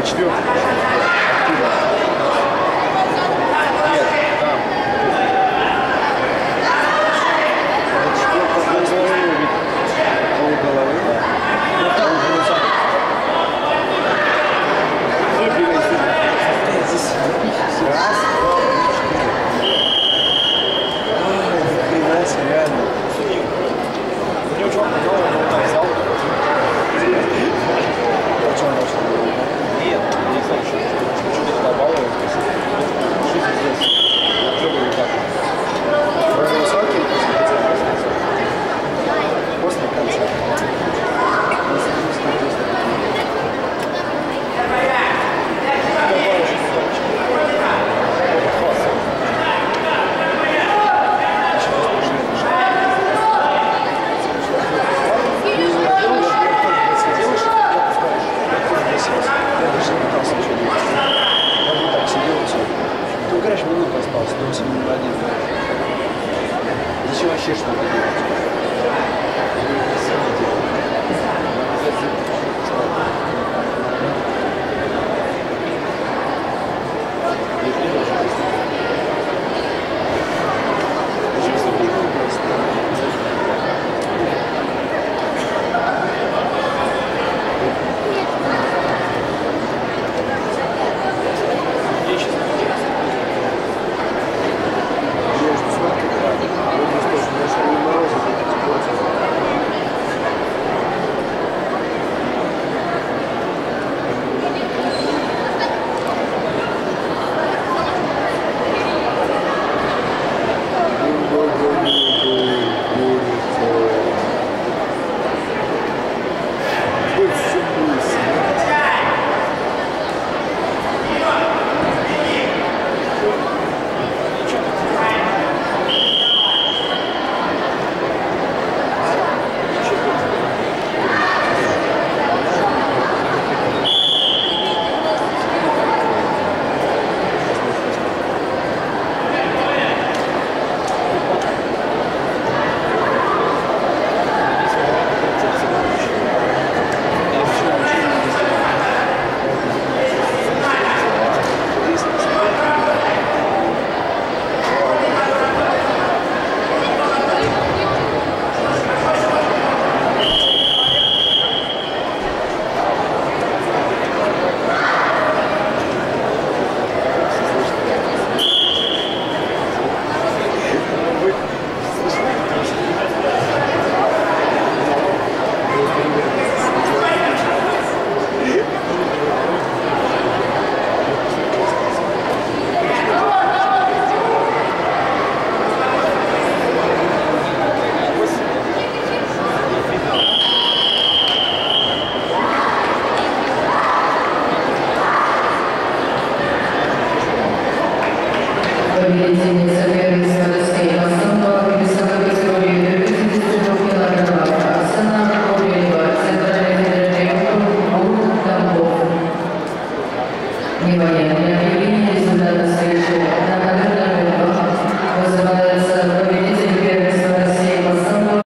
на четвертый. вообще что-то. amazing.